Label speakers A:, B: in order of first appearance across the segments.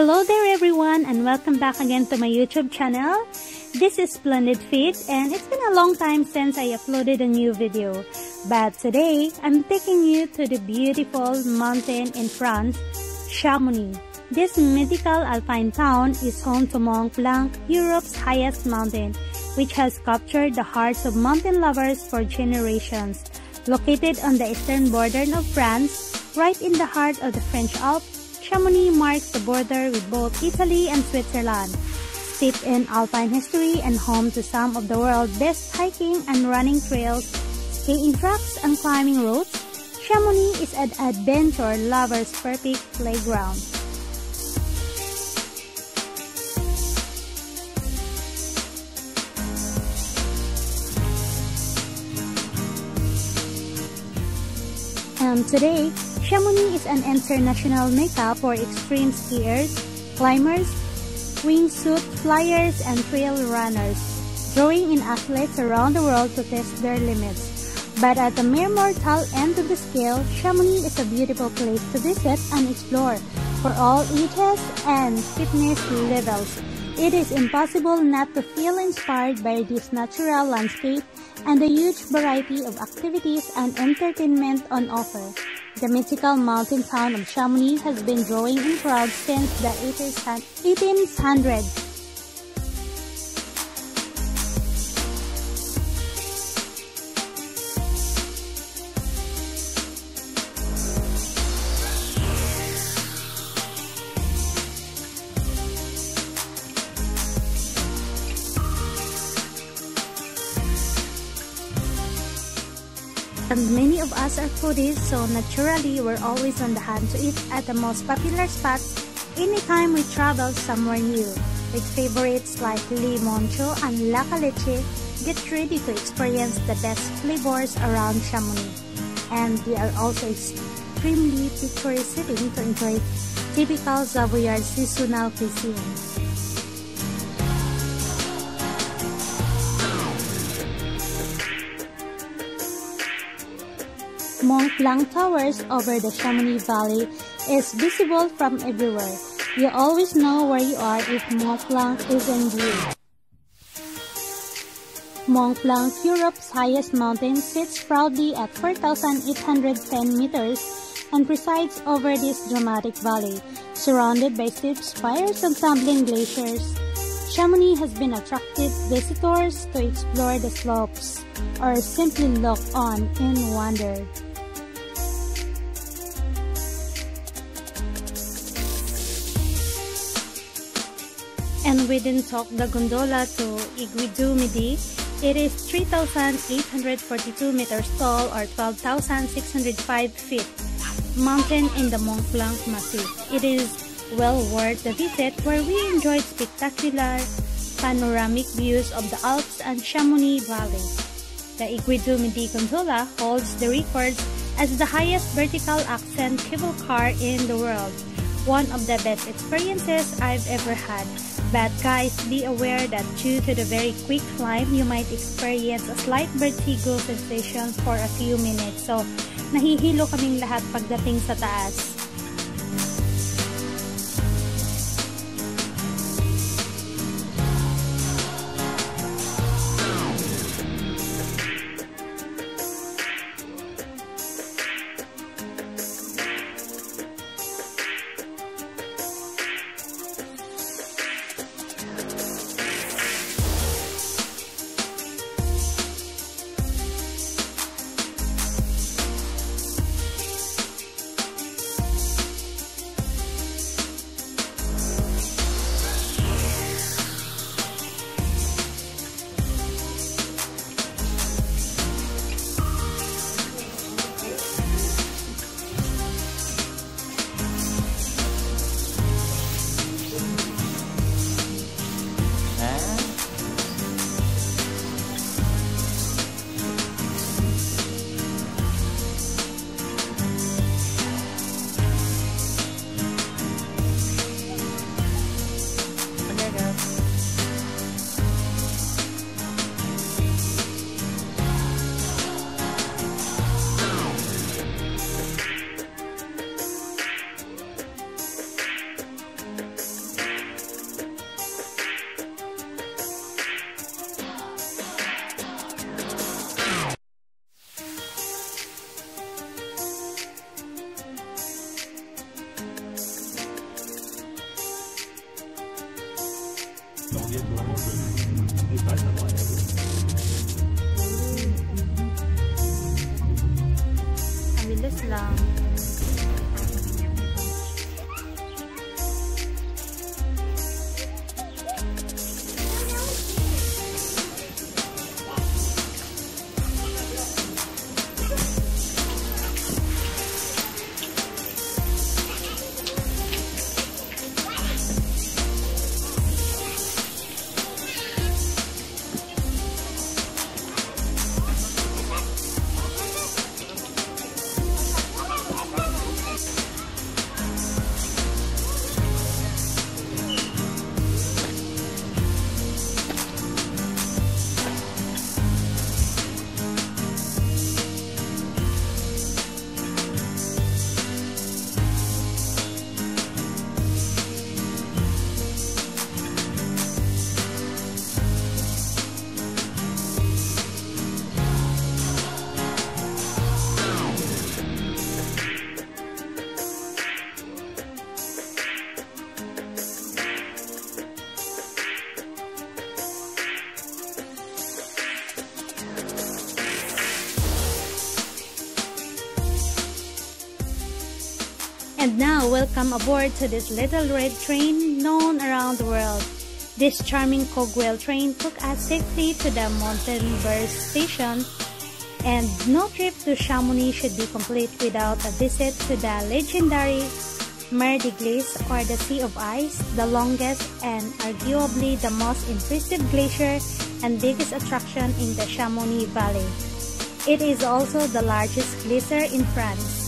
A: Hello there everyone and welcome back again to my YouTube channel. This is Splendid Feet and it's been a long time since I uploaded a new video. But today, I'm taking you to the beautiful mountain in France, Chamonix. This mythical alpine town is home to Mont Blanc, Europe's highest mountain, which has captured the hearts of mountain lovers for generations. Located on the eastern border of France, right in the heart of the French Alps, Chamonix marks the border with both Italy and Switzerland. Steeped in alpine history and home to some of the world's best hiking and running trails, skiing tracks and climbing routes, Chamonix is an adventure lover's perfect playground. And today, Chamonix is an international mecca for extreme skiers, climbers, wingsuit flyers, and trail runners, drawing in athletes around the world to test their limits. But at the mere mortal end of the scale, Chamonix is a beautiful place to visit and explore for all ages and fitness levels. It is impossible not to feel inspired by this natural landscape and the huge variety of activities and entertainment on offer. The mythical mountain town of Chamonix has been drawing in crowds since the 1800s. And many of us are foodies, so naturally we're always on the hunt to eat at the most popular spots anytime we travel somewhere new. With favorites like Le Monchu and La Caleche, get ready to experience the best flavors around Chamonix. And they are also extremely picturesque to enjoy typical Savoyard seasonal cuisine. Mont Blanc towers over the Chamonix Valley is visible from everywhere. You always know where you are if Mont Blanc is in view. Mont Blanc, Europe's highest mountain, sits proudly at 4,810 meters and presides over this dramatic valley, surrounded by steep spires and tumbling glaciers. Chamonix has been attracting visitors to explore the slopes or simply look on in wonder. And we then took the gondola to Aiguille du Midi. It is 3,842 meters tall or 12,605 feet. Mountain in the Mont Blanc Massif. It is well worth the visit where we enjoyed spectacular panoramic views of the Alps and Chamonix Valley. The Aiguille du Midi gondola holds the record as the highest vertical ascent cable car in the world. One of the best experiences I've ever had. But guys, be aware that due to the very quick climb, you might experience a slight vertigo sensation for a few minutes. So, nahihilo kaming lahat pagdating sa taas. Ang And now, welcome aboard to this little red train known around the world. This charming cogwheel train took us safely to the Montenvers station and no trip to Chamonix should be complete without a visit to the legendary Mer de Glace or the Sea of Ice, the longest and arguably the most impressive glacier and biggest attraction in the Chamonix Valley. It is also the largest glacier in France.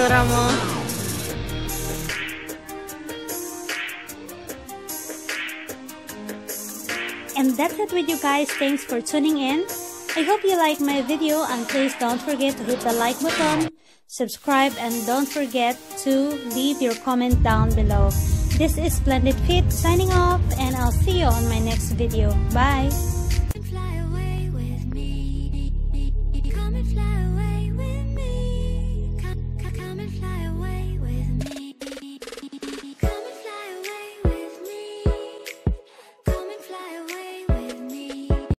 A: Tsura. And that's it with you guys. Thanks for tuning in. I hope you like my video and please don't forget to hit the like button, subscribe, and don't forget to leave your comment down below. This is Splendid Feet signing off and I'll see you on my next video. Bye!